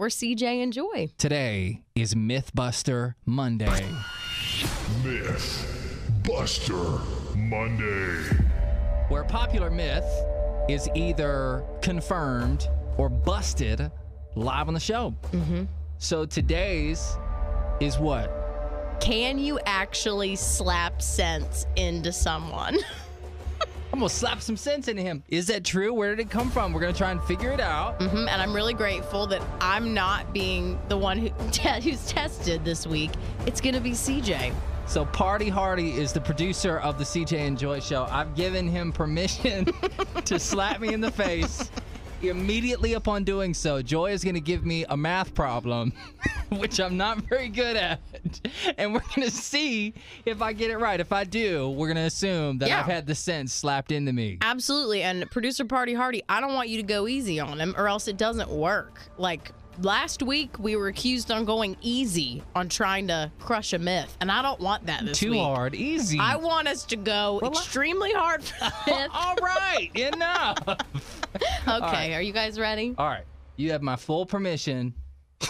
We're CJ and Joy. Today is Mythbuster Monday. Myth Buster Monday. where a popular myth is either confirmed or busted live on the show. Mm-hmm. So today's is what? Can you actually slap sense into someone? I'm gonna slap some sense into him. Is that true? Where did it come from? We're gonna try and figure it out. Mhm, and I'm really grateful that I'm not being the one who te- who's tested this week. It's going to be CJ. So Party Hardy is the producer of the CJ and Joy show. I've given him permission to slap me in the face. Immediately upon doing so, Joy is going to give me a math problem, which I'm not very good at. And we're going to see if I get it right. If I do, we're going to assume that Yeah. I've had the sense slapped into me. Absolutely. And producer Party Hardy, I don't want you to go easy on him or else it doesn't work. Like last week, we were accused on going easy on trying to crush a myth. And I don't want that this week. Too week. hard, easy. I want us to go extremely hard for the myth. All right, enough. Okay, are you guys ready? All right, you have my full permission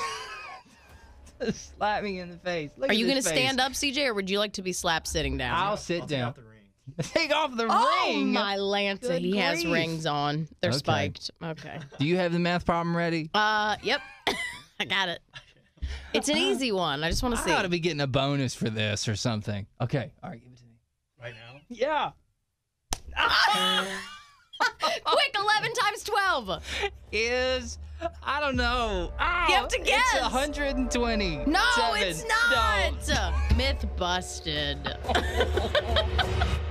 to slap me in the face. Look Are you going to stand up, CJ, or would you like to be slapped sitting down? I'll sit down. Take off the oh, ring. my Lanta. Good He has rings on. They're Okay. spiked. Okay. Do you have the math problem ready? Uh, yep. I got it. It's an easy one. I just want to see. I see. ought to be getting a bonus for this or something. Okay, all right, give it to me. Right now? Yeah. 12. Is I don't know. Ow, You have to guess. It's 120. No, Seven. it's not. Myth busted.